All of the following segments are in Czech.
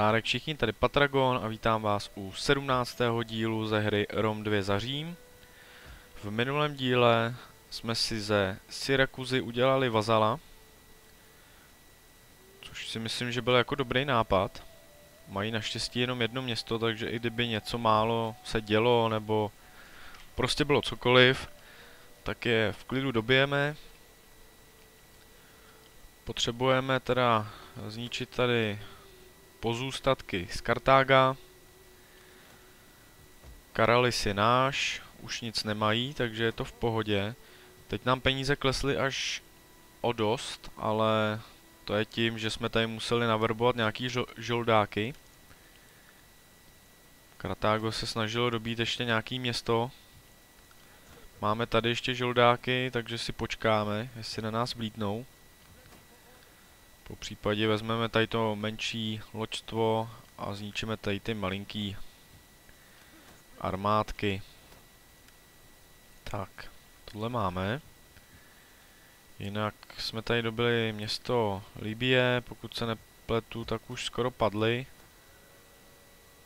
Zdárek všichni, tady Patragon a vítám vás u 17. dílu ze hry Rom 2 za Řím. V minulém díle jsme si ze Syrakuzy udělali vazala, což si myslím, že byl jako dobrý nápad. Mají naštěstí jenom jedno město, takže i kdyby něco málo se dělo, nebo prostě bylo cokoliv, tak je v klidu dobijeme. Potřebujeme teda zničit tady pozůstatky z Kartága. Karalis je náš, už nic nemají, takže je to v pohodě. Teď nám peníze klesly až o dost, ale to je tím, že jsme tady museli naverbovat nějaký žoldáky. Kartágo se snažilo dobít ještě nějaký město. Máme tady ještě žoldáky, takže si počkáme, jestli na nás vlítnou. Po případě vezmeme tady to menší loďstvo a zničíme tady ty malinký armádky. Tak, tohle máme. Jinak jsme tady dobili město Libie, pokud se nepletu, tak už skoro padly.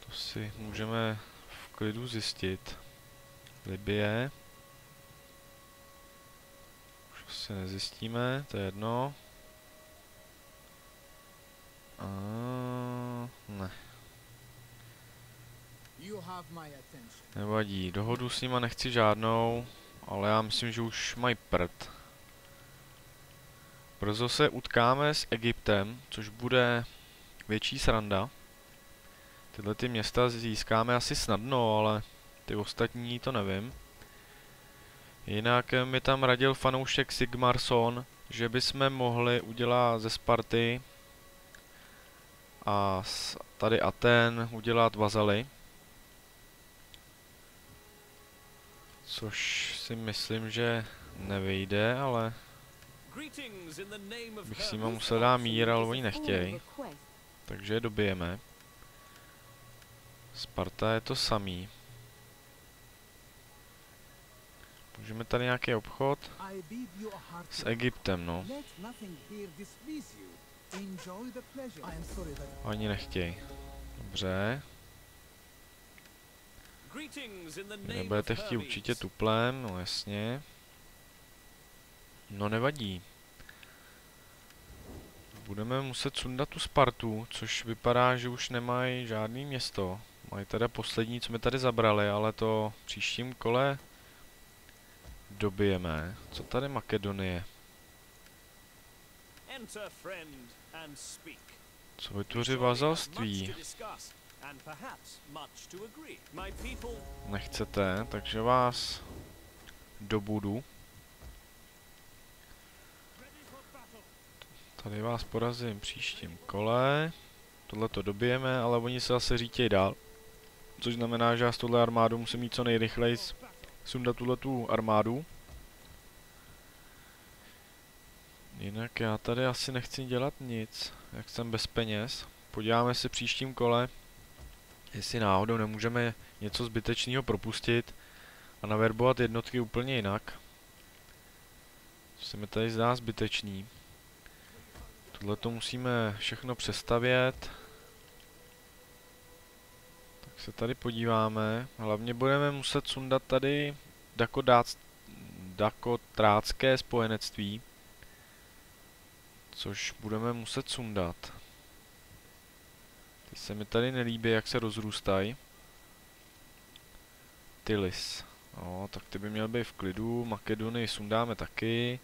To si můžeme v klidu zjistit. Libie. Už asi nezjistíme, to je jedno. A ne. Nevadí, dohodu s nima nechci žádnou, ale já myslím, že už mají prd. Brzo se utkáme s Egyptem, což bude větší sranda. Tyhle ty města získáme asi snadno, ale ty ostatní to nevím. Jinak mi tam radil fanoušek Sigmarson, že bychom mohli udělat ze Sparty a tady Aten udělat vazaly. Což si myslím, že nevyjde, ale bych si jim musel dát mír, ale oni nechtějí. Takže je dobijeme. Sparta je to samý. Můžeme tady nějaký obchod s Egyptem, no. Oni nechtějí. Dobře. Nebudete chtít určitě tuplem, no jasně. No nevadí. Budeme muset sundat tu Spartu, což vypadá, že už nemají žádný město. Mají teda poslední, co mi tady zabrali, ale to příštím kole dobijeme. Co tady Makedonie? Co vytvoří vazalství? Nechcete, takže vás dobudu. Tady vás porazím příštím kole. Tohle to dobijeme, ale oni se zase řítějí dál. Což znamená, že já s tohle armádu musím mít co nejrychleji sundat tuhle tu armádu. Jinak já tady asi nechci dělat nic, jak jsem bez peněz. Podíváme se příštím kole, jestli náhodou nemůžeme něco zbytečného propustit a naverbovat jednotky úplně jinak. Co se mi tady zdá zbytečný. Tohle to musíme všechno přestavět. Tak se tady podíváme. Hlavně budeme muset sundat tady Dakotrácké spojenectví což budeme muset sundat. Ty se mi tady nelíbí, jak se rozrůstají. Tylis. No, tak ty by měl být v klidu. Makedony sundáme taky.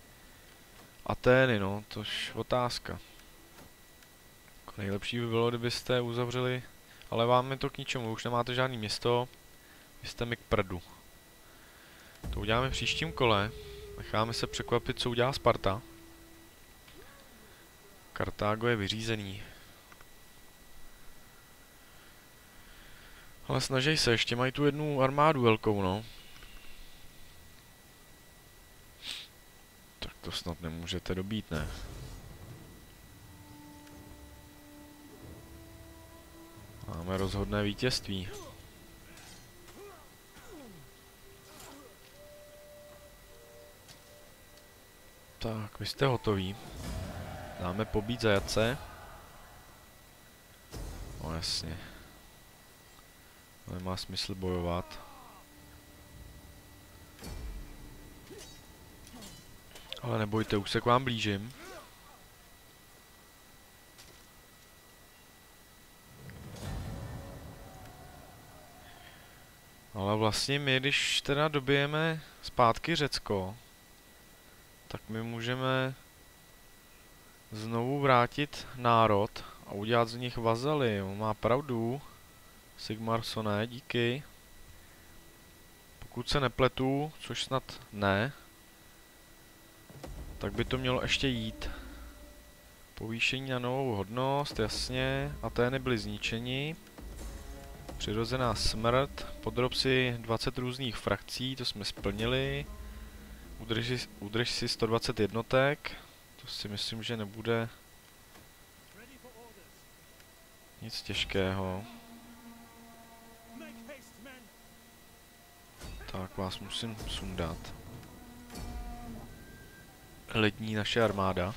Atény, no, tož otázka. Nejlepší by bylo, kdybyste uzavřeli, ale vám je to k ničemu, už nemáte žádný město, vy jste mi k prdu. To uděláme v příštím kole, necháme se překvapit, co udělá Sparta. Kartágo je vyřízený. Ale snažej se, ještě mají tu jednu armádu velkou, no. Tak to snad nemůžete dobít, ne? Máme rozhodné vítězství. Tak, vy jste hotoví. Dáme pobít zajatce. No jasně. Nemá smysl bojovat. Ale nebojte, už se k vám blížím. Ale vlastně my, když teda dobijeme zpátky Řecko, tak my můžeme znovu vrátit národ a udělat z nich vazaly. On má pravdu. Sigmarsoné, díky. Pokud se nepletu, což snad ne, tak by to mělo ještě jít. Povýšení na novou hodnost, jasně. Atény byly zničeni. Přirozená smrt. Podrob si 20 různých frakcí, to jsme splnili. Udrž, udrž si 120 jednotek. To si myslím, že nebude nic těžkého. Tak vás musím sundat. Letní naše armáda.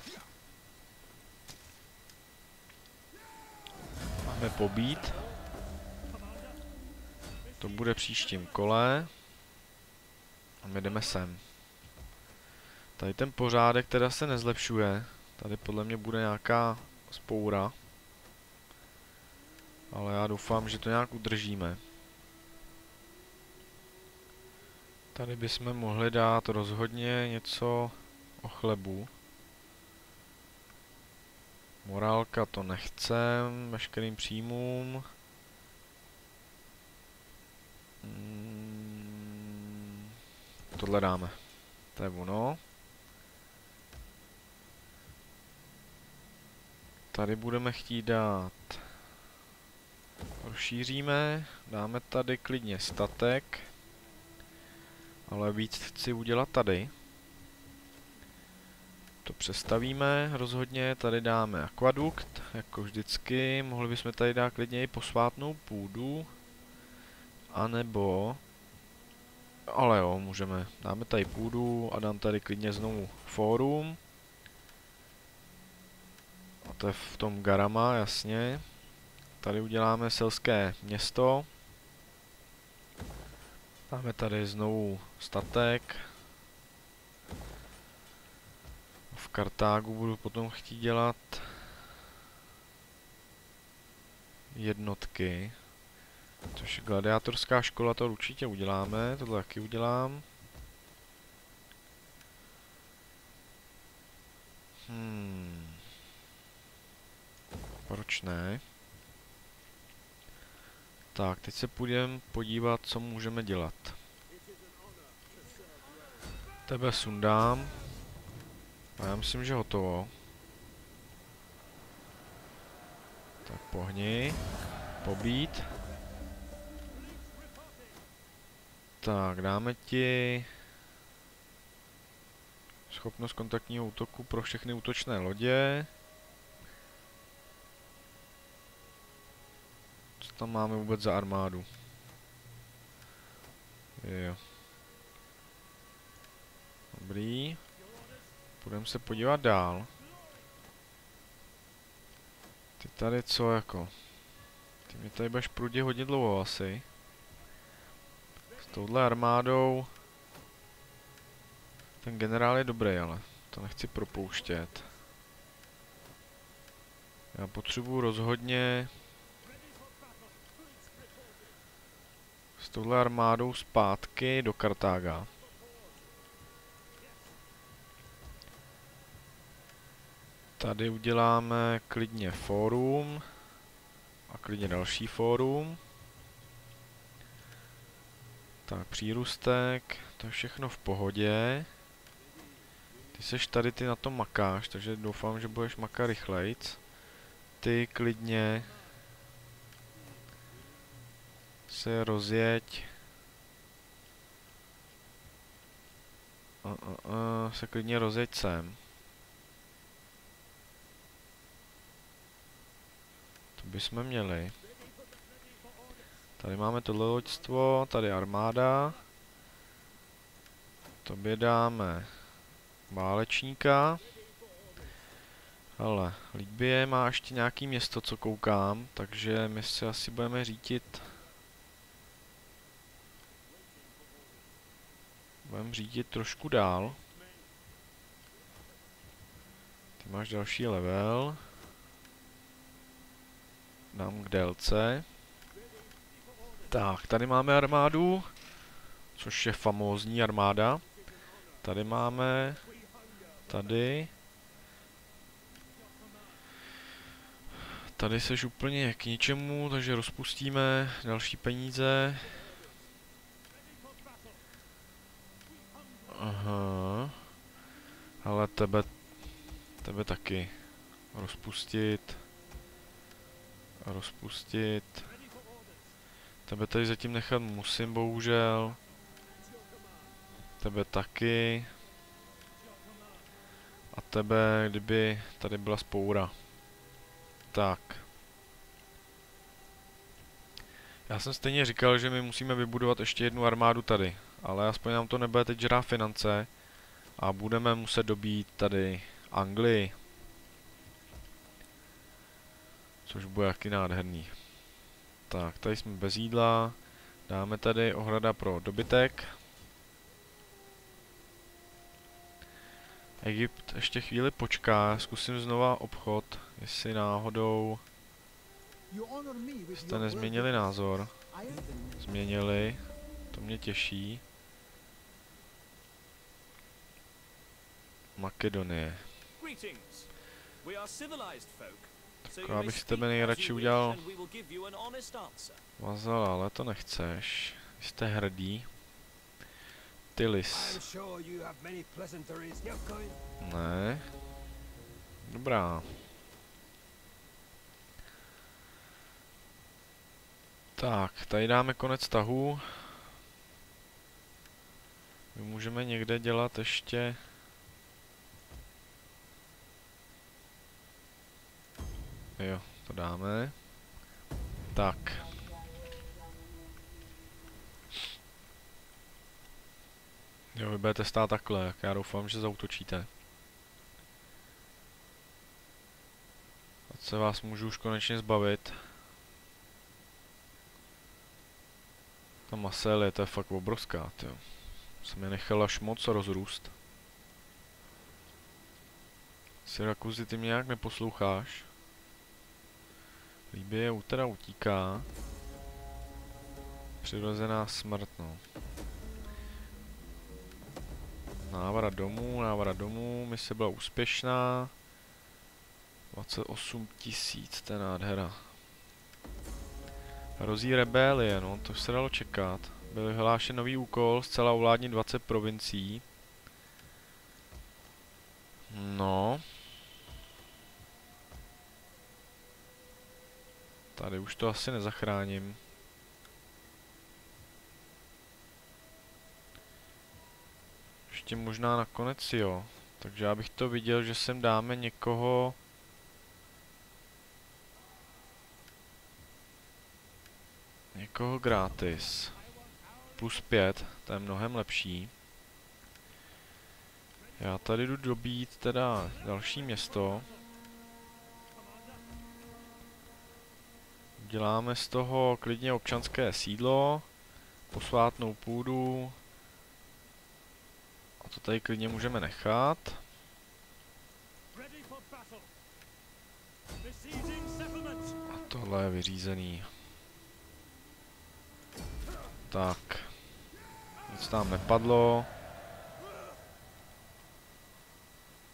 Máme pobít. To bude příštím kole. A my jdeme sem. Tady ten pořádek teda se nezlepšuje. Tady podle mě bude nějaká spoura. Ale já doufám, že to nějak udržíme. Tady bychom mohli dát rozhodně něco o chlebu. Morálka to nechcem, veškerým příjmům. Mm, tohle dáme. To je ono. Tady budeme chtít dát... Rozšíříme, dáme tady klidně statek. Ale víc chci udělat tady. To přestavíme rozhodně, tady dáme akvadukt, jako vždycky. Mohli bychom tady dát klidně i posvátnou půdu. A nebo... Ale jo, můžeme. Dáme tady půdu a dám tady klidně znovu fórum. A to je v tom Garama, jasně. Tady uděláme selské město. Dáme tady znovu statek. V Kartágu budu potom chtít dělat jednotky. Což gladiátorská škola, to určitě uděláme, tohle taky udělám. Hmm. Proč ne? Tak, teď se půjdeme podívat, co můžeme dělat. Tebe sundám. A já myslím, že hotovo. Tak pohni. Pobít. Tak, dáme ti schopnost kontaktního útoku pro všechny útočné lodě. Tam máme vůbec za armádu? Jo. Dobrý. Budeme se podívat dál. Ty tady co jako? Ty mě tady budeš prudě hodně dlouho asi. S touhle armádou... Ten generál je dobrý, ale to nechci propouštět. Já potřebuji rozhodně... touhle armádou zpátky do Kartága. Tady uděláme klidně fórum. A klidně další fórum. Tak, přírůstek, to je všechno v pohodě. Ty seš tady, ty na tom makáš, takže doufám, že budeš makat rychlejc. Ty klidně se rozjeď. Uh, uh, uh, se klidně rozjeď sem. To bychom měli. Tady máme tohle loďstvo, tady armáda. Tobě dáme válečníka. Ale Libie má ještě nějaký město, co koukám, takže my se asi budeme řídit... Budeme řídit trošku dál. Ty máš další level. Dám k délce. Tak, tady máme armádu, což je famózní armáda. Tady máme, tady. Tady seš úplně k ničemu, takže rozpustíme další peníze. Aha. Ale tebe, tebe taky. Rozpustit. Rozpustit. Tebe tady zatím nechat musím, bohužel. Tebe taky. A tebe, kdyby tady byla spoura. Tak. Já jsem stejně říkal, že my musíme vybudovat ještě jednu armádu tady. Ale aspoň nám to nebude teď žrát finance. A budeme muset dobít tady Anglii. Což bude jaký nádherný. Tak, tady jsme bez jídla. Dáme tady ohrada pro dobytek. Egypt ještě chvíli počká, zkusím znova obchod, jestli náhodou jste nezměnili názor. Změnili, to mě těší. Makedonie. Tak já bych z tebe nejradši udělal vazala, ale to nechceš. Jste hrdý. Tylis. Ne. Dobrá. Tak, tady dáme konec tahu. My můžeme někde dělat ještě... Jo, to dáme. Tak. Jo, vy budete stát takhle, jak já doufám, že zautočíte. Ať se vás můžu už konečně zbavit. Ta Marseille, to je fakt obrovská, jo. Jsem je nechal až moc rozrůst. Syrakuzy, ty mě nějak neposloucháš. Líbě teda utíká. Přirozená smrt, no. Návrat domů, návrat domů, mise byla úspěšná. 28 tisíc, je nádhera. Hrozí rebelie, no, to se dalo čekat. Byl vyhlášen nový úkol, zcela ovládnit 20 provincií. No. Tady už to asi nezachráním. Ještě možná nakonec jo. Takže já bych to viděl, že sem dáme někoho... Někoho gratis. Plus 5, to je mnohem lepší. Já tady jdu dobít teda další město. Děláme z toho klidně občanské sídlo, posvátnou půdu, to tady klidně můžeme nechat. A tohle je vyřízený. Tak. Nic tam nepadlo.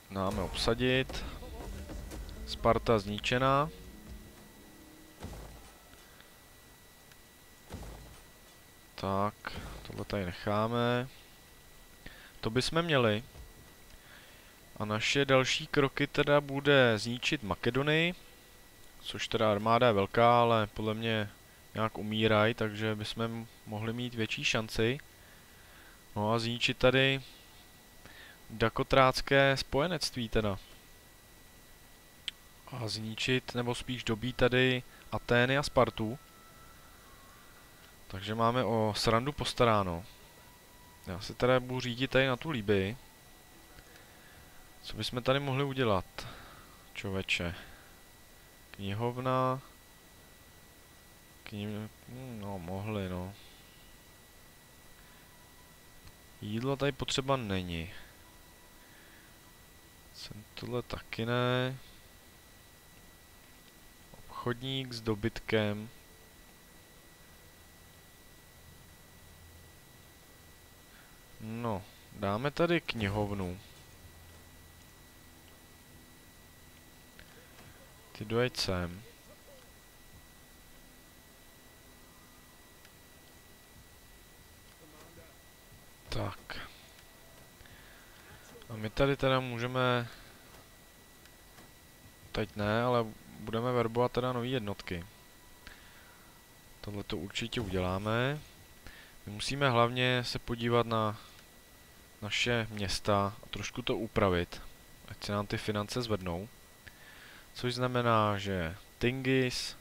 Máme obsadit. Sparta zničená. Tak, tohle tady necháme. To bychom měli. A naše další kroky teda bude zničit Makedonii, což teda armáda je velká, ale podle mě nějak umírají, takže bychom mohli mít větší šanci. No a zničit tady Dakotrácké spojenectví teda. A zničit, nebo spíš dobít tady Atény a Spartu. Takže máme o srandu postaráno. Já se teda budu řídit tady na tu líby. Co bychom tady mohli udělat? Čověče. Knihovna. Knih... No, mohli, no. Jídlo tady potřeba není. Jsem tohle taky ne. Obchodník s dobytkem. No, dáme tady knihovnu. Ty dojď sem. Tak. A my tady teda můžeme... Teď ne, ale budeme verbovat teda nové jednotky. Tohle to určitě uděláme. My musíme hlavně se podívat na naše města a trošku to upravit, ať se nám ty finance zvednou. Což znamená, že Tingis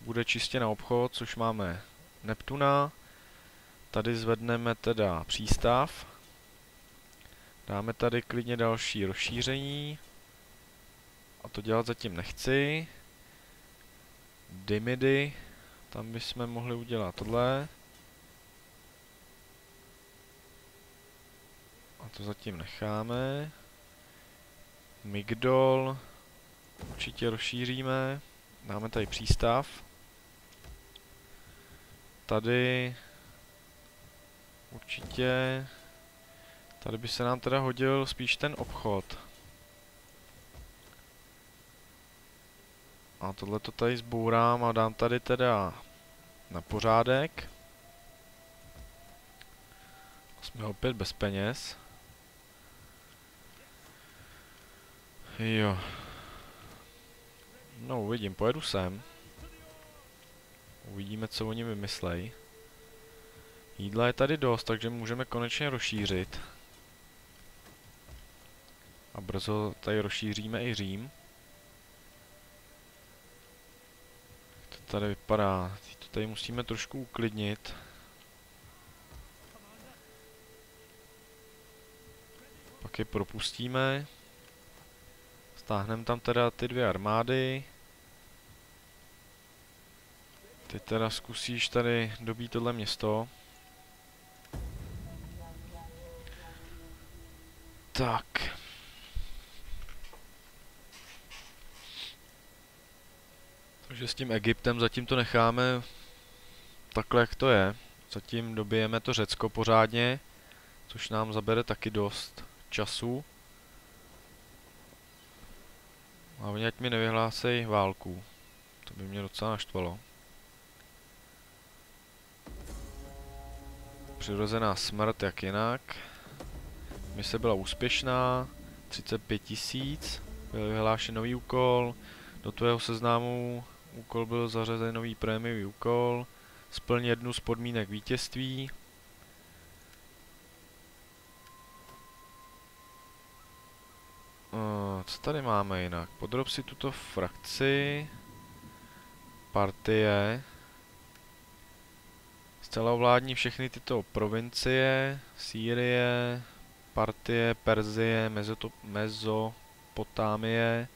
bude čistě na obchod, což máme Neptuna. Tady zvedneme teda přístav. Dáme tady klidně další rozšíření. A to dělat zatím nechci. Dimidy. Tam bychom mohli udělat tohle. A to zatím necháme. Migdol. Určitě rozšíříme. Dáme tady přístav. Tady určitě tady by se nám teda hodil spíš ten obchod. A tohle to tady zbourám a dám tady teda na pořádek. Jsme opět bez peněz. Jo. No, uvidím, pojedu sem. Uvidíme, co oni vymyslej. Jídla je tady dost, takže můžeme konečně rozšířit. A brzo tady rozšíříme i Řím. To tady vypadá. To tady musíme trošku uklidnit. Pak je propustíme. Stáhneme tam teda ty dvě armády. Ty teda zkusíš tady dobít tohle město. Tak. Takže s tím Egyptem zatím to necháme takhle, jak to je. Zatím dobijeme to Řecko pořádně, což nám zabere taky dost času. Hlavně ať mi nevyhlásej válku. To by mě docela naštvalo. Přirozená smrt, jak jinak. Mise byla úspěšná. 35 tisíc. Byl vyhlášen nový úkol. Do tvého seznamu úkol byl zařazen nový prémiový úkol. Splň jednu z podmínek vítězství. Uh, co tady máme jinak? Podrob si tuto frakci. Partie. Zcela ovládní všechny tyto provincie. Sýrie, Partie, Perzie, Mezopotámie.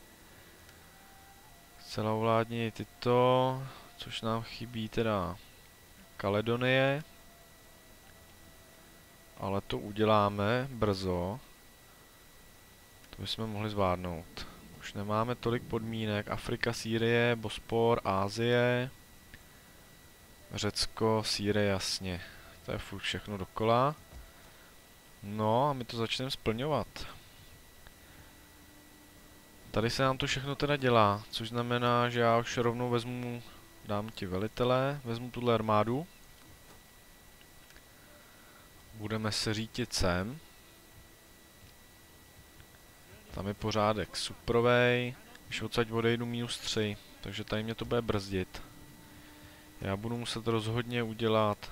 Zcela ovládní tyto, což nám chybí teda Kaledonie. Ale to uděláme brzo. To bychom mohli zvládnout. Už nemáme tolik podmínek. Afrika, Sýrie, Bospor, Ázie. Řecko, Sýrie, jasně. To je furt všechno dokola. No a my to začneme splňovat. Tady se nám to všechno teda dělá, což znamená, že já už rovnou vezmu, dám ti velitele, vezmu tuhle armádu. Budeme se řítit sem. Tam je pořádek suprovej, když odsaď odejdu minus 3, takže tady mě to bude brzdit. Já budu muset rozhodně udělat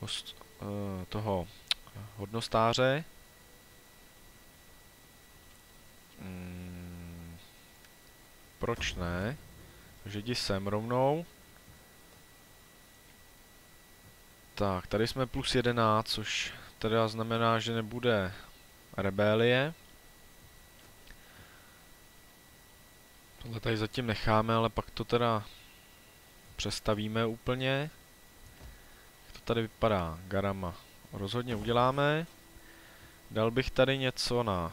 host, uh, toho hodnostáře. Hmm, proč ne? Takže jdi sem rovnou. Tak, tady jsme plus 11, což teda znamená, že nebude rebelie. Tohle tady zatím necháme, ale pak to teda přestavíme úplně. Jak to tady vypadá? Garama. Rozhodně uděláme. Dal bych tady něco na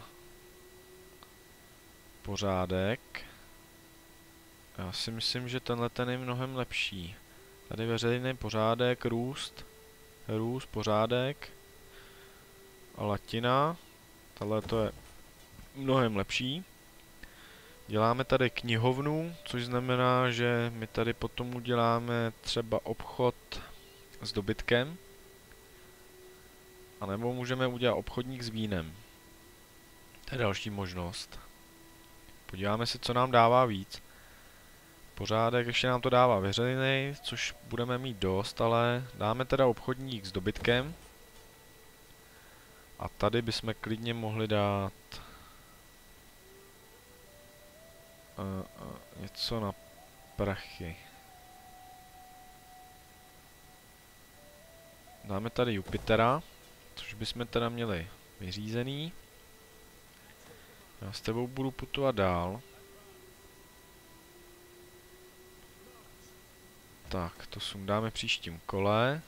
pořádek. Já si myslím, že tenhle ten je mnohem lepší. Tady veřejný pořádek, růst, růst, pořádek a latina. Tohle to je mnohem lepší. Děláme tady knihovnu, což znamená, že my tady potom uděláme třeba obchod s dobytkem. A nebo můžeme udělat obchodník s vínem. To je další možnost. Podíváme se, co nám dává víc. Pořádek ještě nám to dává veřejný, což budeme mít dost, ale dáme teda obchodník s dobytkem. A tady bychom klidně mohli dát uh, něco na prachy. Dáme tady Jupitera, což bychom teda měli vyřízený. Já s tebou budu putovat dál. Tak, to sundáme příštím kole.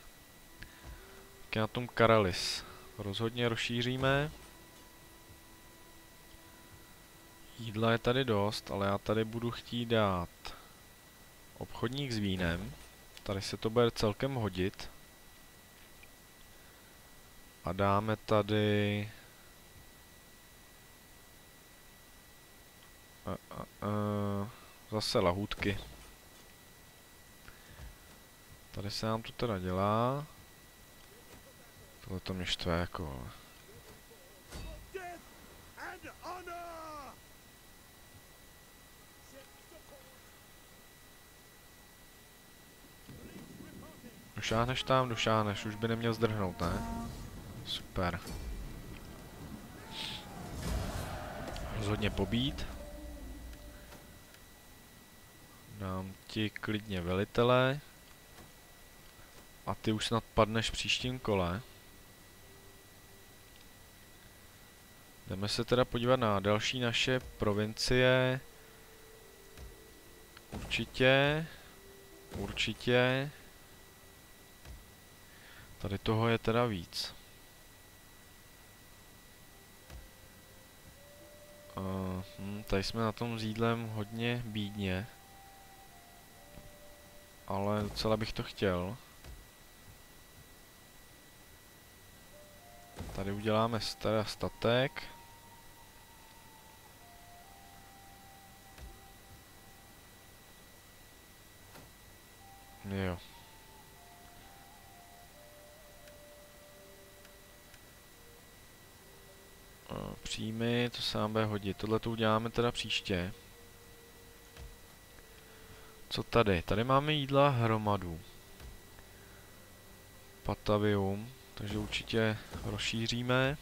Tak na tom Karalis. Rozhodně rozšíříme. Jídla je tady dost, ale já tady budu chtít dát obchodník s vínem. Tady se to bude celkem hodit. A dáme tady... A, a, a, zase lahůdky. Tady se nám to teda dělá. Tohle to mě štve jako... Došáhneš tam, došáhneš, už by neměl zdrhnout, ne? Super. Rozhodně pobít. Dám ti klidně velitele. A ty už snad padneš v příštím kole. Jdeme se teda podívat na další naše provincie. Určitě. Určitě. Tady toho je teda víc. Uh, hm, tady jsme na tom s jídlem hodně bídně. Ale docela bych to chtěl. Tady uděláme teda statek. Jo. Příjmy, to se nám bude hodit. Tohle to uděláme teda příště. Co tady? Tady máme jídla hromadu. Patavium. Takže určitě rozšíříme.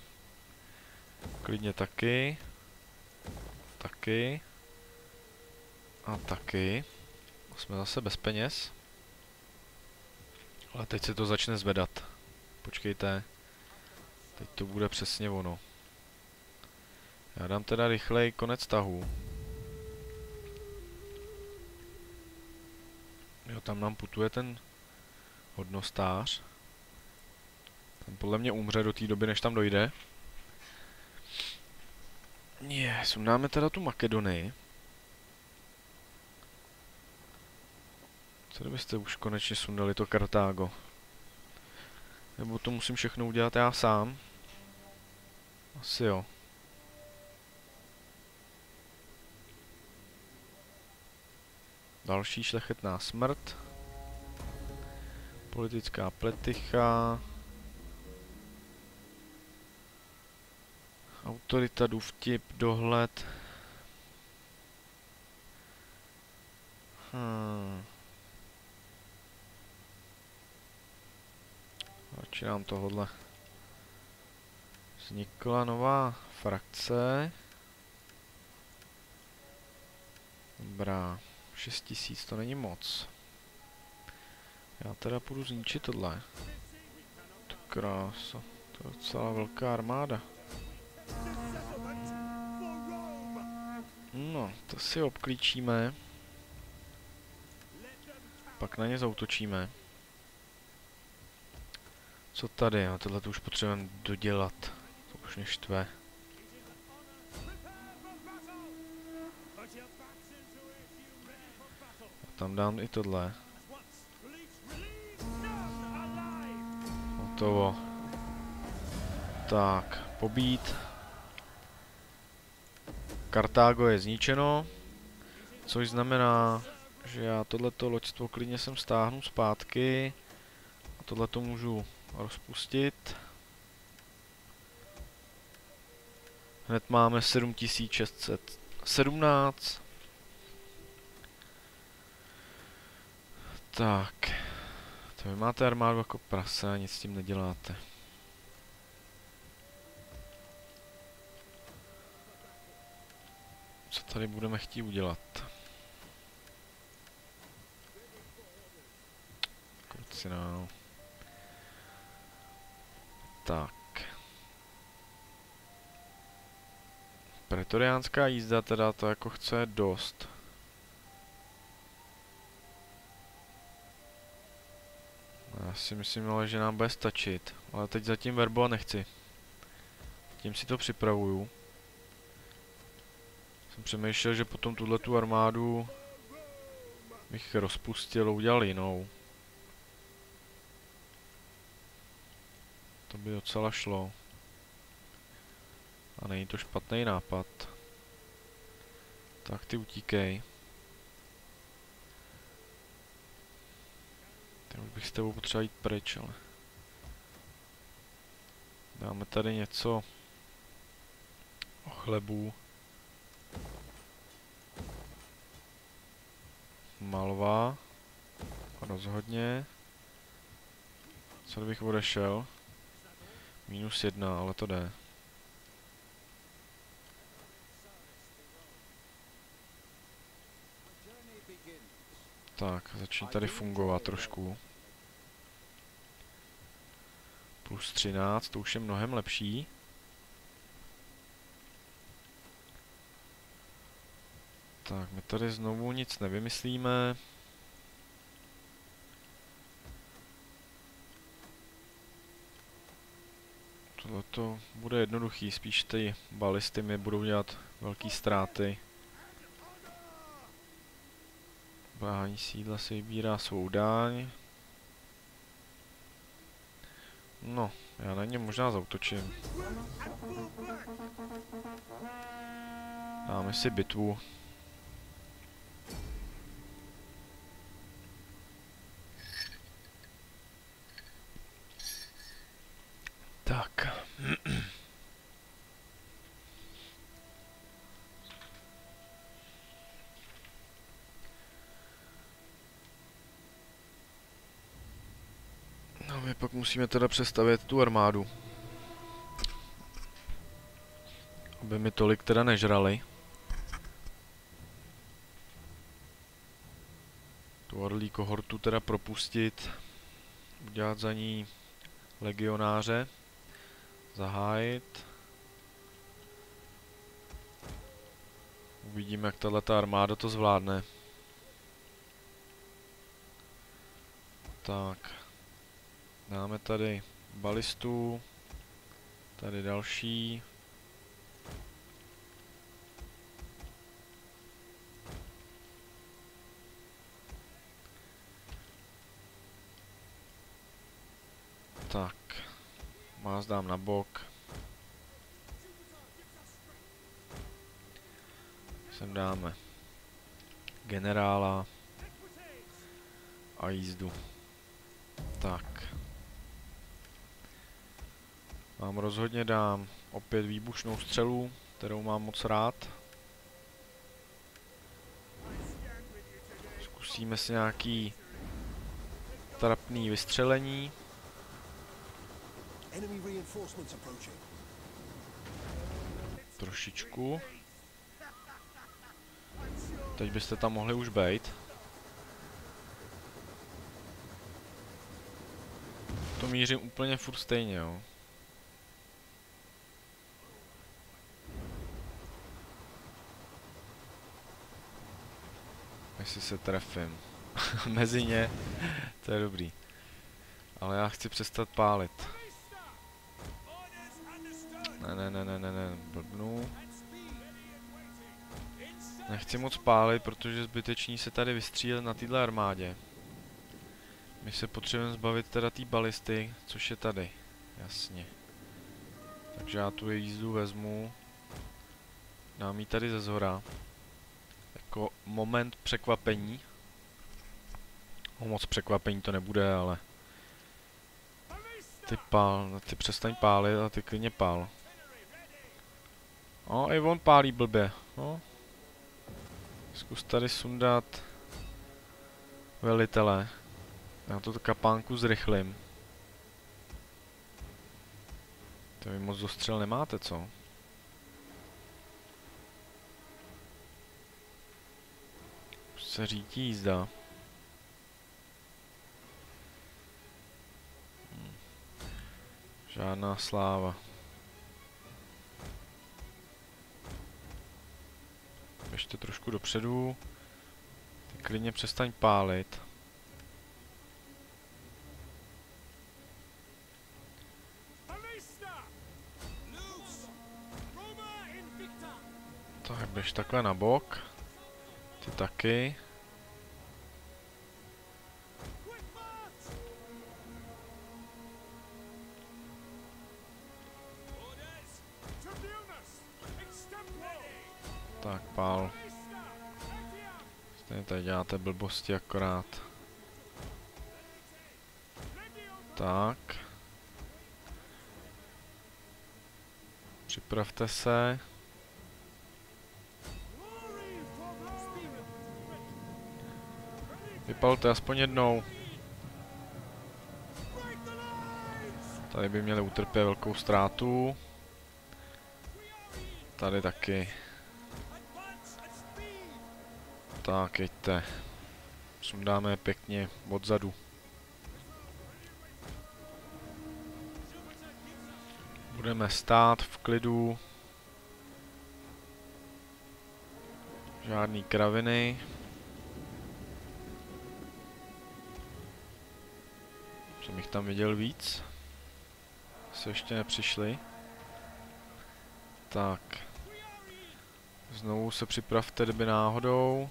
Klidně taky. Taky. A taky. Jsme zase bez peněz. Ale teď se to začne zvedat. Počkejte. Teď to bude přesně ono. Já dám teda rychlej konec tahu. Jo, tam nám putuje ten hodnostář. Ten podle mě umře do té doby, než tam dojde. Je, sundáme teda tu Makedonii. Co kdybyste už konečně sundali to Kartágo? Nebo to musím všechno udělat já sám? Asi jo. Další šlechetná smrt. Politická pletycha. Autorita, důvtip, dohled. Hmm. Radši nám tohle vznikla nová frakce. Dobrá. 6000 to není moc. Já teda půjdu zničit tohle. To krása. To je docela velká armáda. No, to si obklíčíme. Pak na ně zautočíme. Co tady? A tohle to už potřebujeme dodělat. To už mě štve. Tam dám i tohle. Hotovo. Tak, pobít. Kartágo je zničeno. Což znamená, že já tohleto loďstvo klidně sem stáhnu zpátky. A tohleto můžu rozpustit. Hned máme 7617. Tak. To vy máte armádu jako prase a nic s tím neděláte. Co tady budeme chtít udělat? Krucinál. Tak. Pretoriánská jízda teda to jako chce dost. Já si myslím ale, že nám bude stačit. Ale teď zatím verbovat nechci. Tím si to připravuju. Jsem přemýšlel, že potom tuhle tu armádu bych rozpustil a udělal jinou. To by docela šlo. A není to špatný nápad. Tak ty utíkej. Tak bych s tebou potřeboval jít pryč, ale... Dáme tady něco o chlebu. Malva. Rozhodně. Co bych odešel? Minus jedna, ale to jde. Tak, začíná tady fungovat trošku. Plus 13, to už je mnohem lepší. Tak, my tady znovu nic nevymyslíme. Tohle to bude jednoduchý, spíš ty balisty mi budou dělat velké ztráty. Báhání sídla si vybírá svou dáň. No, já na ně možná zautočím. Dáme si bitvu. Tak. No, my pak musíme teda přestavět tu armádu. Aby mi tolik teda nežrali. Tu orlí kohortu teda propustit. Udělat za ní legionáře. Zahájit. Uvidíme, jak tato armáda to zvládne. Tak. Dáme tady balistu. Tady další. Tak. Más dám na bok. Sem dáme generála a jízdu. Vám rozhodně dám opět výbušnou střelu, kterou mám moc rád. Zkusíme si nějaký trapný vystřelení. Trošičku. Teď byste tam mohli už být. To mířím úplně furt stejně, jo. Jestli se trefím. Mezi ně, to je dobrý. Ale já chci přestat pálit. Ne, ne, ne, ne, ne, ne, blbnu. Nechci moc pálit, protože zbyteční se tady vystřílet na téhle armádě. My se potřebujeme zbavit teda té balisty, což je tady. Jasně. Takže já tu jízdu vezmu. Dám ji tady ze zhora. Moment překvapení. O moc překvapení to nebude, ale... Ty pál, ty přestaň pálit a ty klidně pál. O, i on pálí blbě. No. Zkus tady sundat velitele. Já to kapánku zrychlím. To vy moc dostřel nemáte, co? Už se řítí jízda. Hm. Žádná sláva. Ještě trošku dopředu. Ty klidně přestaň pálit. Tak, běž takhle na bok. Ty taky. Děláte blbosti akorát. Tak. Připravte se. Vypalte aspoň jednou. Tady by měli utrpět velkou ztrátu. Tady taky. Tak, jeďte. Sundáme pěkně odzadu. Budeme stát v klidu. Žádný kraviny. Jsem jich tam viděl víc. Se ještě nepřišli. Tak. Znovu se připravte, kdyby náhodou.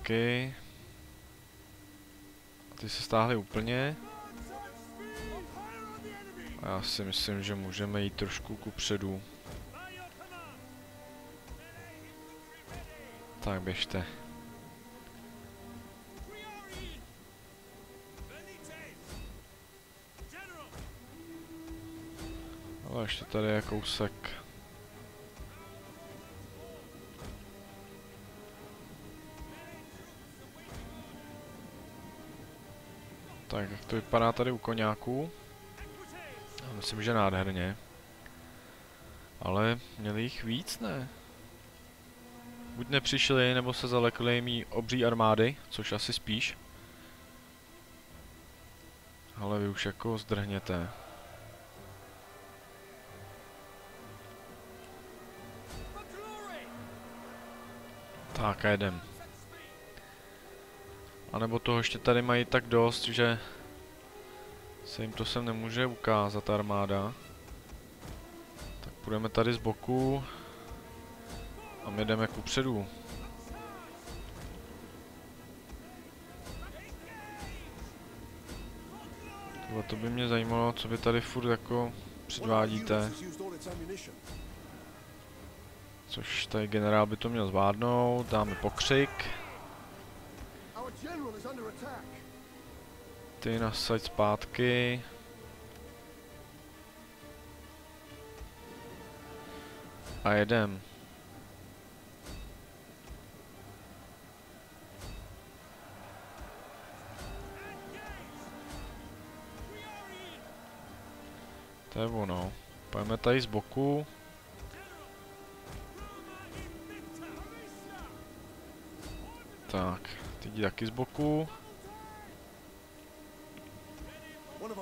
Taky. Ty se stáhly úplně. A já si myslím, že můžeme jít trošku ku předu. Tak běžte. Ale ještě tady je kousek. To vypadá tady u koňáků? Myslím, že nádherně. Ale měli jich víc, ne? Buď nepřišli, nebo se zalekli mý obří armády, což asi spíš. Ale vy už jako zdrhněte. Tak a jedem. A nebo toho ještě tady mají tak dost, že se jim to sem nemůže ukázat armáda. Tak půjdeme tady z boku a my jdeme kupředu. Tohle to by mě zajímalo, co vy tady furt jako předvádíte. Což tady generál by to měl zvládnout, dáme pokřik. Ty nasaď zpátky. A jedem. To je ono. Pojďme tady z boku. Tak, teď taky z boku.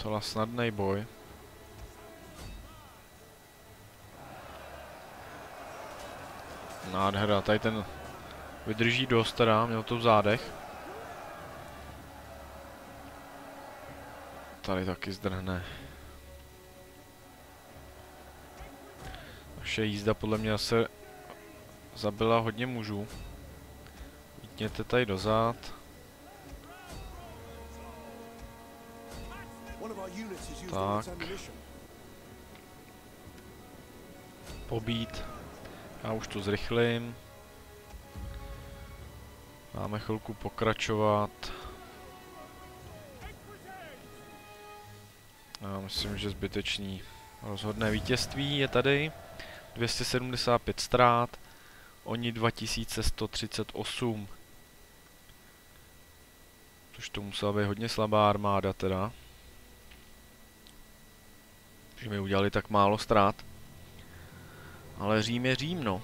Docela snadný boj. Nádhera, tady ten vydrží dost teda, měl to v zádech. Tady taky zdrhne. Naše jízda podle mě se zabila hodně mužů. Vítněte tady dozad. Tak. Pobít. Já už to zrychlím. Máme chvilku pokračovat. Já myslím, že zbytečný rozhodné vítězství je tady. 275 ztrát. Oni 2138. Což to musela být hodně slabá armáda teda. Že mi udělali tak málo ztrát. Ale Řím je Řím, no.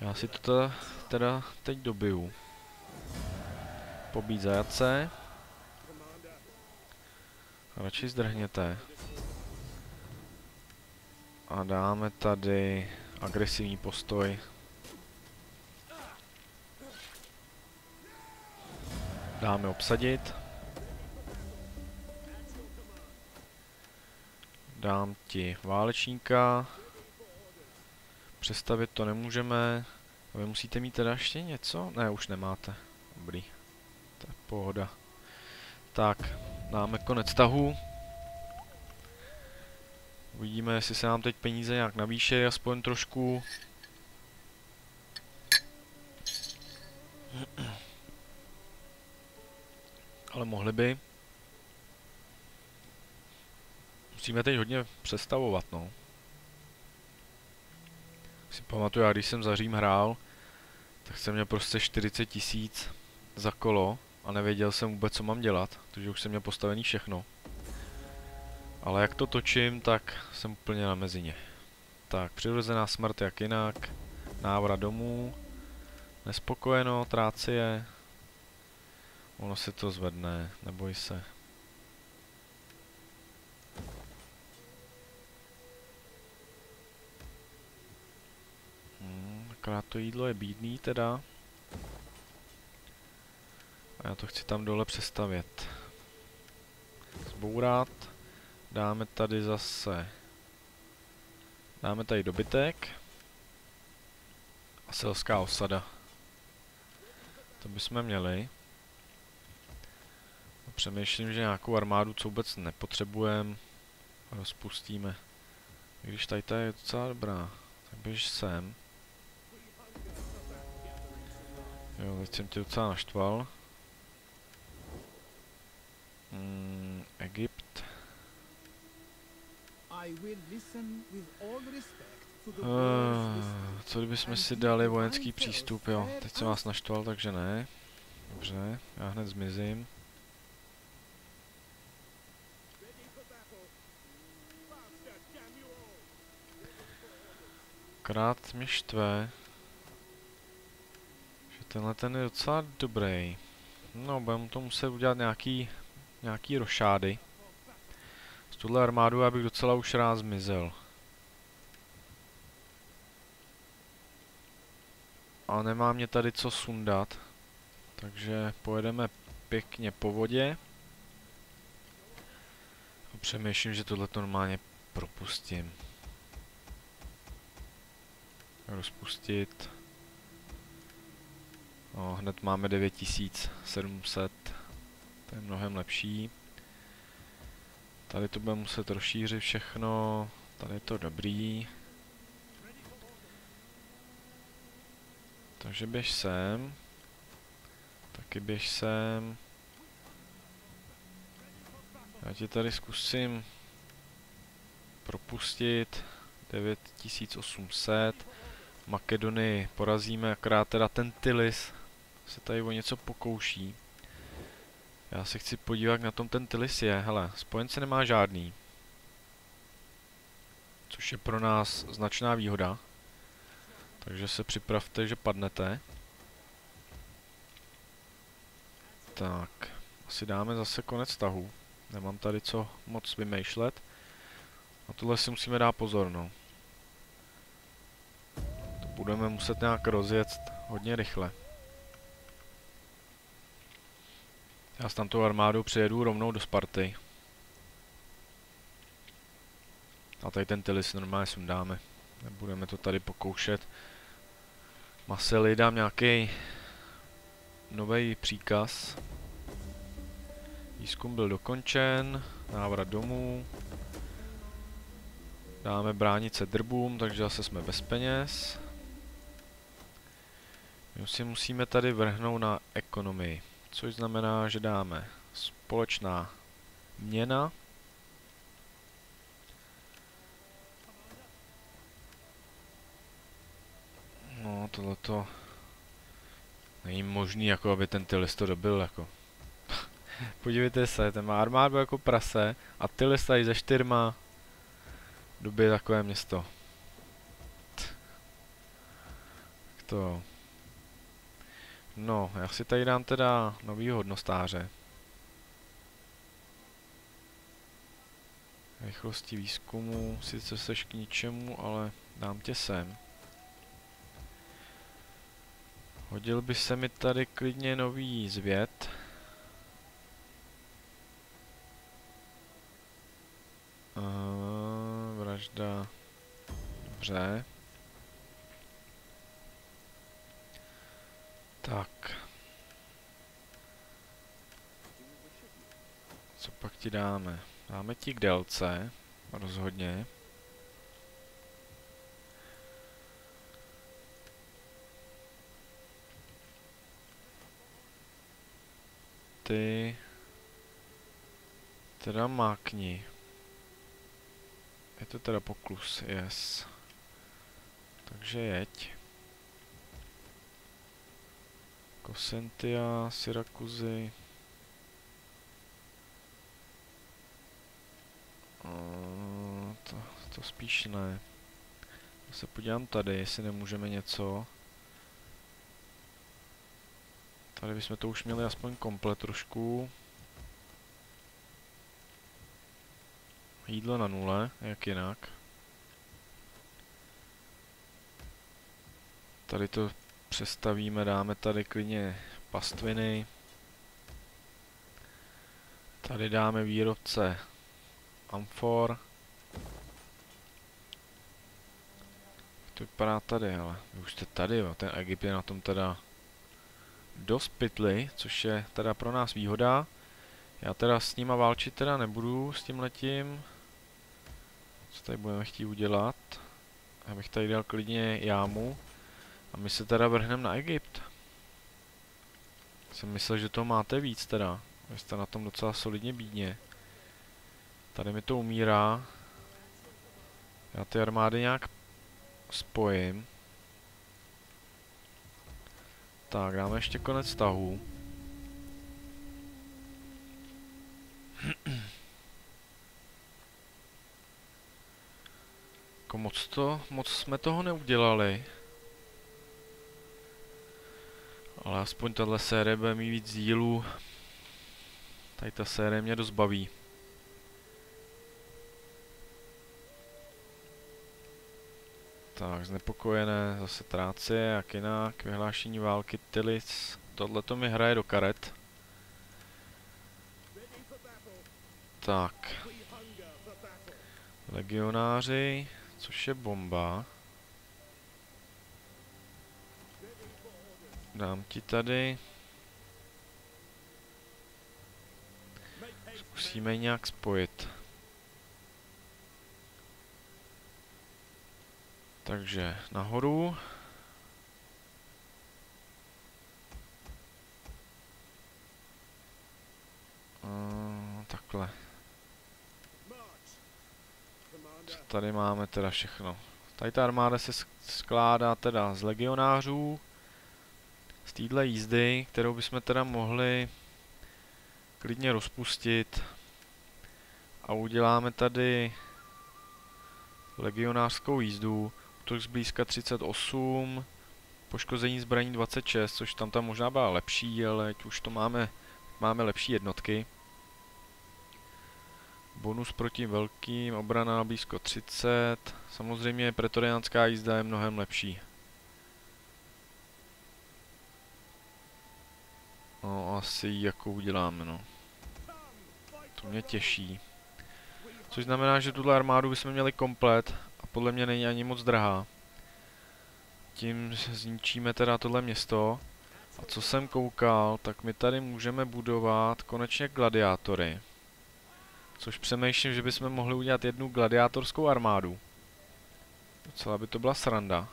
Já si to teda, teda teď dobiju. Pobít zajace. Radši zdrhněte. A dáme tady agresivní postoj. Dáme obsadit. Dám ti válečníka. Přestavit to nemůžeme. A vy musíte mít teda ještě něco? Ne, už nemáte. Dobrý. To je pohoda. Tak, dáme konec tahu. Uvidíme, jestli se nám teď peníze nějak navýše, aspoň trošku. Ale mohli by. Musíme teď hodně přestavovat, no. Si pamatuju, já když jsem za Řím hrál, tak jsem měl prostě 40 tisíc za kolo a nevěděl jsem vůbec, co mám dělat, protože už jsem měl postavený všechno. Ale jak to točím, tak jsem úplně na mezině. Tak, přirozená smrt jak jinak, návrat domů, nespokojeno, trácie, ono se to zvedne, neboj se. Hmm, akorát to jídlo je bídný teda. A já to chci tam dole přestavět. Zbourat. Dáme tady zase... Dáme tady dobytek. A selská osada. To bychom měli. Přemýšlím, že nějakou armádu, co vůbec nepotřebujeme, rozpustíme. Když tady ta je docela dobrá, tak běž sem. Jo, teď jsem tě docela naštval. Mm, Egypt. Uh, co kdybychom si dali vojenský přístup, jo. Teď jsem vás naštval, takže ne. Dobře, já hned zmizím. Krát mě štve. Tenhle ten je docela dobrý. No, budeme to muset udělat nějaký, nějaký rošády. Z tuhle armádu já bych docela už rád zmizel. A nemá mě tady co sundat. Takže pojedeme pěkně po vodě. A přemýšlím, že tohle normálně propustím. Rozpustit. No, hned máme 9700. To je mnohem lepší. Tady to bude muset rozšířit všechno. Tady je to dobrý. Takže běž sem. Taky běž sem. Já ti tady zkusím propustit 9800. Makedonii porazíme, akorát teda ten Tylis se tady o něco pokouší. Já se chci podívat, na tom ten Tylis je. Hele, spojence nemá žádný. Což je pro nás značná výhoda. Takže se připravte, že padnete. Tak, asi dáme zase konec tahu. Nemám tady co moc vymýšlet. Na tohle si musíme dát pozor, no. To budeme muset nějak rozjet hodně rychle. Já s tamtou armádou přijedu rovnou do Sparty. A tady ten Tylis normálně sundáme. Nebudeme to tady pokoušet. Masely dám nějaký nový příkaz. Výzkum byl dokončen, návrat domů. Dáme bránit se drbům, takže zase jsme bez peněz. My si musíme tady vrhnout na ekonomii, což znamená, že dáme společná měna. No, tohleto není možný, jako aby ten Tylis to dobil, jako. Podívejte se, ten má armádu jako prase a Tylis tady ze čtyřma dobije takové město. To. No, já si tady dám teda nový hodnostáře. Rychlosti výzkumu, sice seš k ničemu, ale dám tě sem. Hodil by se mi tady klidně nový zvěd. Uh, vražda. Dobře. Tak. Co pak ti dáme? Dáme ti k délce. Rozhodně. Ty... Teda mákni. Je to teda poklus, yes. Takže jeď. Kosentia, Syrakuzy. to, to spíš ne. Já se podívám tady, jestli nemůžeme něco. Tady bychom to už měli aspoň komplet trošku. Jídlo na nule, jak jinak. Tady to přestavíme, dáme tady klidně pastviny. Tady dáme výrobce amfor. to vypadá tady, ale už jste tady, jo. ten Egypt je na tom teda dost pytli, což je teda pro nás výhoda. Já teda s nima válčit teda nebudu s tím letím. Co tady budeme chtít udělat? Já bych tady dal klidně jámu. A my se teda vrhneme na Egypt. Jsem myslel, že to máte víc teda. Vy jste na tom docela solidně bídně. Tady mi to umírá. Já ty armády nějak spojím. Tak, dáme ještě konec tahu. Jako moc to, moc jsme toho neudělali. Ale aspoň tahle série bude mít víc dílů. Tady ta série mě dost baví. Tak, znepokojené, zase trácie, jak jinak, vyhlášení války Tilis. Tohle to mi hraje do karet. Tak. Legionáři, což je bomba. Dám ti tady. Zkusíme nějak spojit. Takže nahoru. Uh, takhle. Co tady máme teda všechno? Tady ta armáda se skládá teda z legionářů. Z téhle jízdy, kterou bychom teda mohli klidně rozpustit. A uděláme tady legionářskou jízdu. Útok zblízka 38, poškození zbraní 26, což tam tam možná byla lepší, ale už to máme, máme lepší jednotky. Bonus proti velkým, obrana na blízko 30. Samozřejmě pretoriánská jízda je mnohem lepší. No, asi jakou uděláme, no. To mě těší. Což znamená, že tuhle armádu bychom měli komplet a podle mě není ani moc drahá. Tím zničíme teda tohle město. A co jsem koukal, tak my tady můžeme budovat konečně gladiátory. Což přemýšlím, že bychom mohli udělat jednu gladiátorskou armádu. Docela by to byla sranda.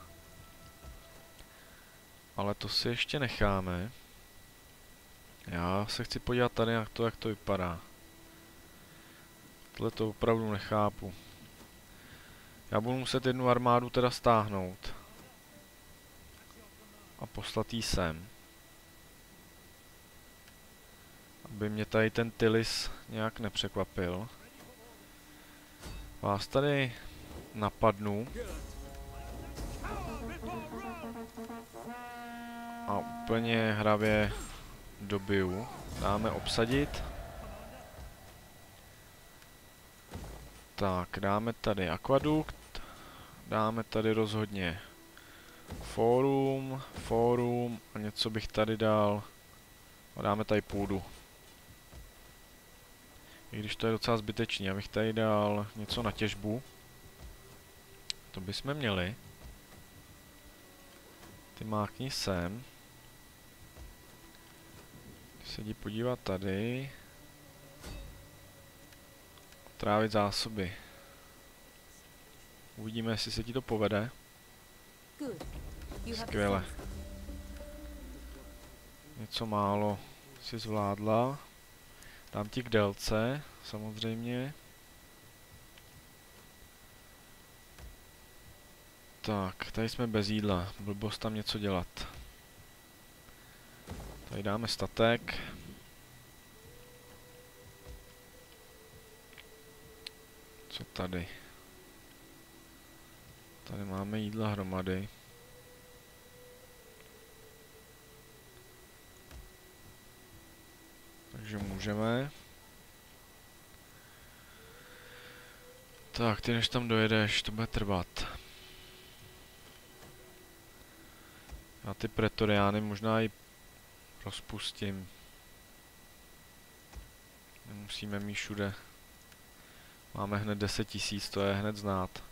Ale to si ještě necháme. Já se chci podívat tady na to, jak to vypadá. Tohle to opravdu nechápu. Já budu muset jednu armádu teda stáhnout. A poslat jí sem. Aby mě tady ten Tylis nějak nepřekvapil. Vás tady napadnu. A úplně hravě dobiju. Dáme obsadit. Tak, dáme tady akvadukt. Dáme tady rozhodně fórum, fórum a něco bych tady dal. A dáme tady půdu. I když to je docela zbytečný, abych tady dal něco na těžbu. To bychom měli. Ty mákni sem. Se jdi podívat tady. Trávit zásoby. Uvidíme, jestli se ti to povede. Skvěle. Něco málo si zvládla. Dám ti k délce, samozřejmě. Tak, tady jsme bez jídla. Blbost tam něco dělat. Tady dáme statek. Co tady? Tady máme jídla hromady. Takže můžeme. Tak, ty než tam dojedeš, to bude trvat. Já ty pretoriány možná i rozpustím. Nemusíme mít všude. Máme hned 10 tisíc, to je hned znát.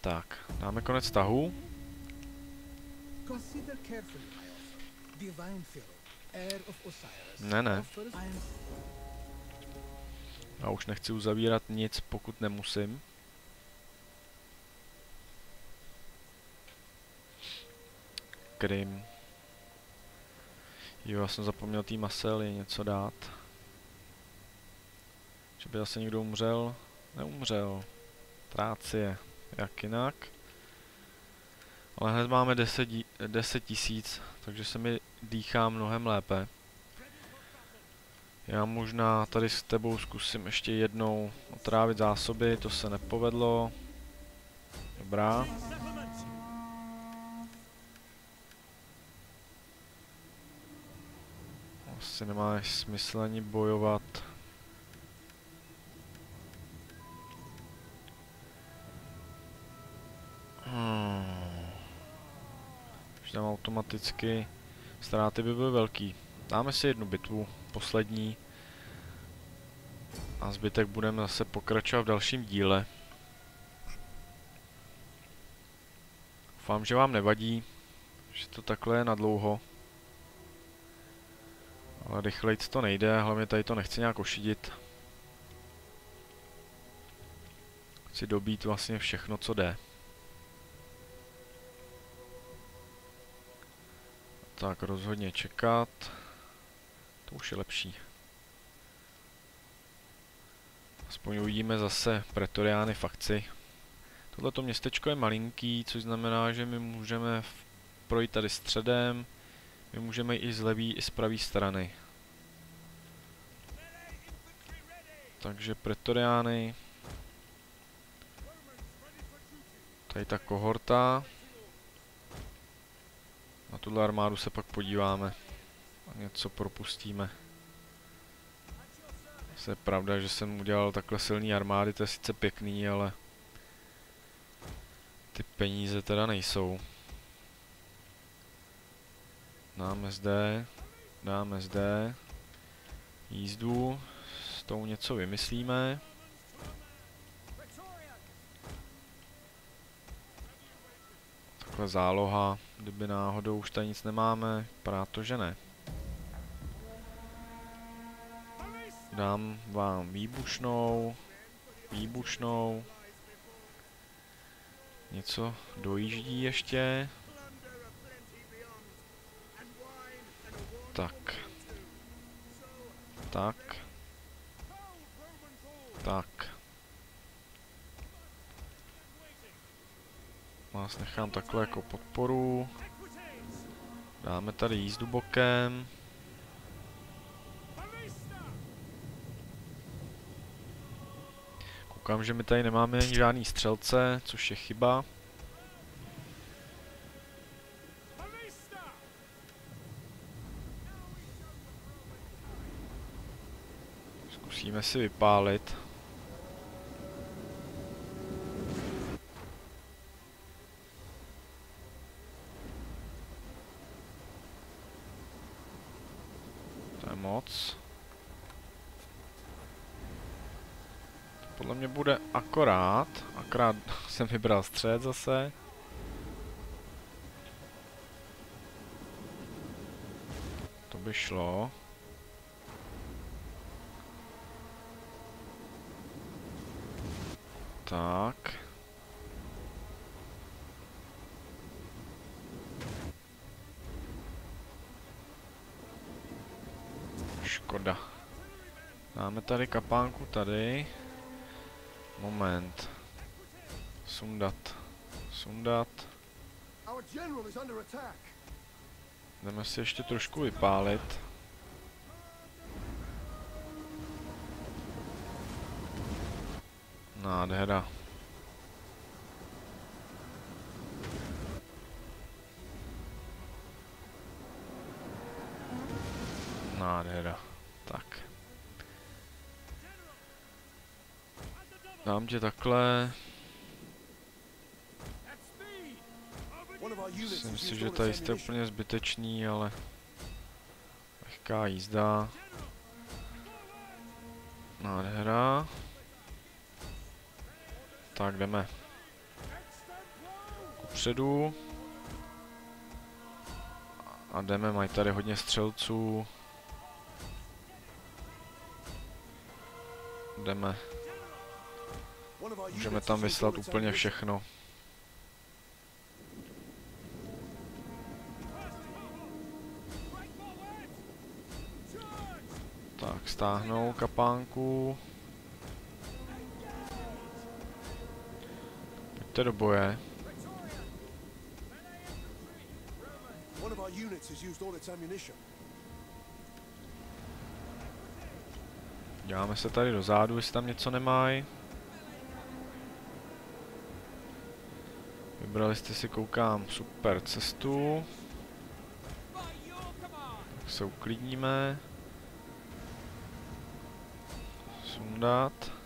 Tak, dáme konec tahu. Ne, ne. Já už nechci uzavírat nic, pokud nemusím. Krym. Jo, já jsem zapomněl tý masely něco dát. Že by zase někdo umřel? Neumřel. Trácie. Jak jinak? Ale hned máme 10, 10 tisíc, takže se mi dýchá mnohem lépe. Já možná tady s tebou zkusím ještě jednou otrávit zásoby, to se nepovedlo. Dobrá. Asi nemá smysl ani bojovat. Hmm. Už tam automaticky ztráty by byly velký. Dáme si jednu bitvu, poslední. A zbytek budeme zase pokračovat v dalším díle. Doufám, že vám nevadí, že to takhle je na dlouho. Ale rychleji to nejde, hlavně tady to nechci nějak ošidit. Chci dobít vlastně všechno, co jde. Tak rozhodně čekat. To už je lepší. Aspoň uvidíme zase pretoriány fakci. Tohleto městečko je malinký, což znamená, že my můžeme projít tady středem. My můžeme i z levý, i z pravé strany. Takže pretoriány. Tady ta kohorta. Na tuhle armádu se pak podíváme. A něco propustíme. Je pravda, že jsem udělal takhle silný armády, to je sice pěkný, ale ty peníze teda nejsou. Dáme zde, dáme zde jízdu, s tou něco vymyslíme. Takhle záloha, kdyby náhodou už tady nic nemáme, vypadá že ne. Dám vám výbušnou, výbušnou. Něco dojíždí ještě. Tak. Tak. Tak. Vás nechám takhle jako podporu. Dáme tady jízdu bokem. Koukám, že my tady nemáme ani žádný střelce, což je chyba. Si vypálit. To je moc. Podle mě bude akorát. Akorát jsem vybral střed zase. To by šlo. Tak. Škoda. Máme tady kapánku tady. Moment. Sundat. Sundat. Jdeme si ještě trošku vypálit. Nádhera. Nádhera. Tak. Dám tě takhle. Myslím si, že tady jste úplně zbytečný, ale lehká jízda. Nádhera. Tak jdeme. Kupředu. A jdeme, mají tady hodně střelců. Jdeme. Můžeme tam vyslat úplně všechno. Tak, stáhnou kapánku. Pojďte do boje. Děláme se tady dozadu, jestli tam něco nemají. Vybrali jste si, koukám, super cestu. Tak se uklidníme. Sundat.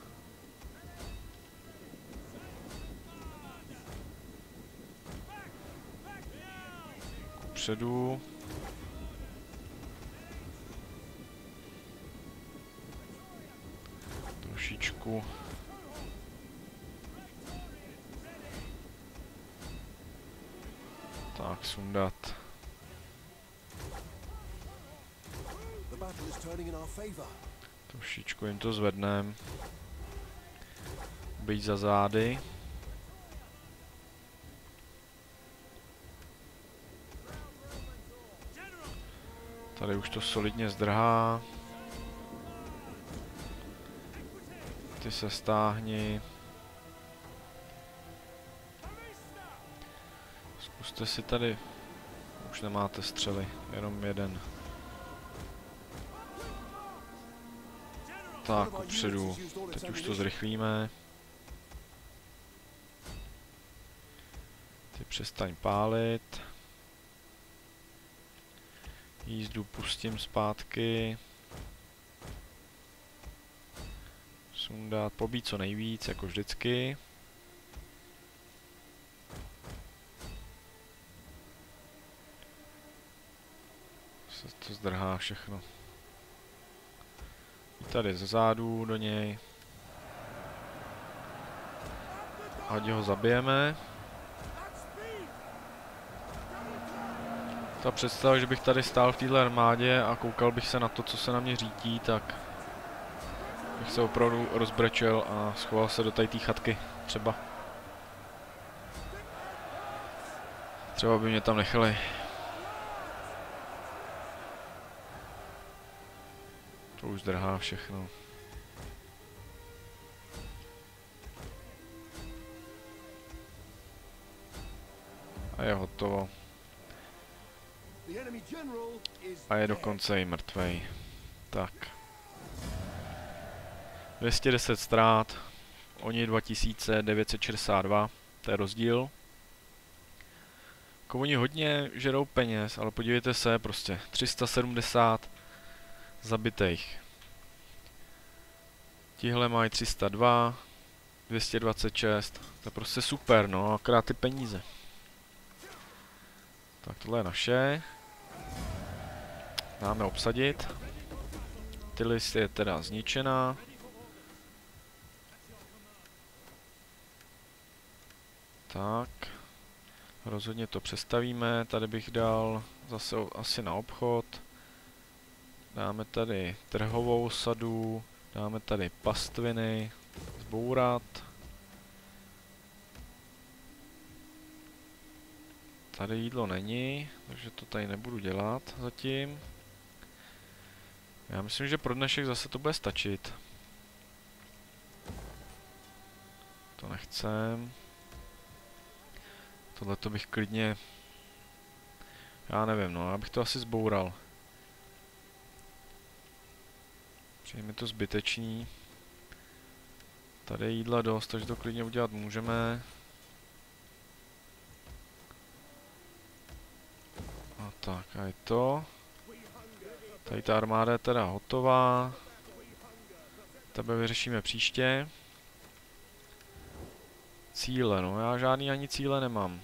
Kupředu. Trošičku Tak, sundat. Trošičku jim to zvednem. Být za zády. Tady už to solidně zdrhá. Ty se stáhni. Zkuste si tady už nemáte střely, jenom jeden. Tak, upředu. Teď už to zrychlíme. Ty přestaň pálit. Jízdu pustím zpátky. Sundat, pobít co nejvíc, jako vždycky. Se to zdrhá všechno. Tady ze zádu do něj. Ať ho zabijeme. Ta představa, že bych tady stál v téhle armádě a koukal bych se na to, co se na mě řítí, tak bych se opravdu rozbrečel a schoval se do tady té chatky třeba. Třeba by mě tam nechali. To už drhá všechno. A je hotovo. A je dokonce i mrtvej. Tak. 210 ztrát, oni 2962, to je rozdíl. Jako oni hodně žerou peněz, ale podívejte se, prostě 370 zabitých. Tihle mají 302, 226, to je prostě super, no, akorát ty peníze. Tak tohle je naše. Dáme obsadit. Ty list je teda zničená. Tak. Rozhodně to přestavíme. Tady bych dal zase asi na obchod. Dáme tady trhovou sadu. Dáme tady pastviny. Zbourat. Tady jídlo není, takže to tady nebudu dělat zatím. Já myslím, že pro dnešek zase to bude stačit. To nechcem. Tohle to bych klidně... Já nevím, no, já bych to asi zboural. Přijde mi to zbytečný. Tady je jídla dost, takže to klidně udělat můžeme. A tak, a je to. Tady ta armáda je teda hotová. Tebe vyřešíme příště. Cíle, no já žádný ani cíle nemám.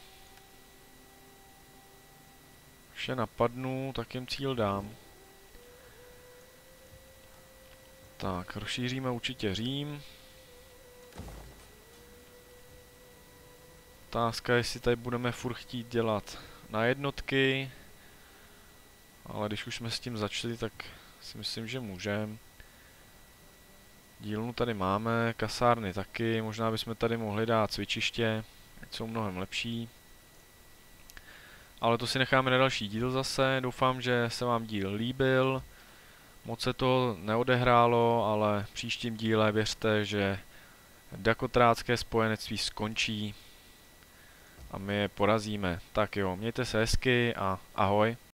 Je napadnu, tak jim cíl dám. Tak, rozšíříme určitě Řím. Otázka je, jestli tady budeme furt chtít dělat na jednotky. Ale když už jsme s tím začali, tak si myslím, že můžeme. Dílnu tady máme, kasárny taky, možná bychom tady mohli dát cvičiště, ať jsou mnohem lepší. Ale to si necháme na další díl zase, doufám, že se vám díl líbil. Moc se to neodehrálo, ale v příštím díle věřte, že Dakotrácké spojenectví skončí a my je porazíme. Tak jo, mějte se hezky a ahoj.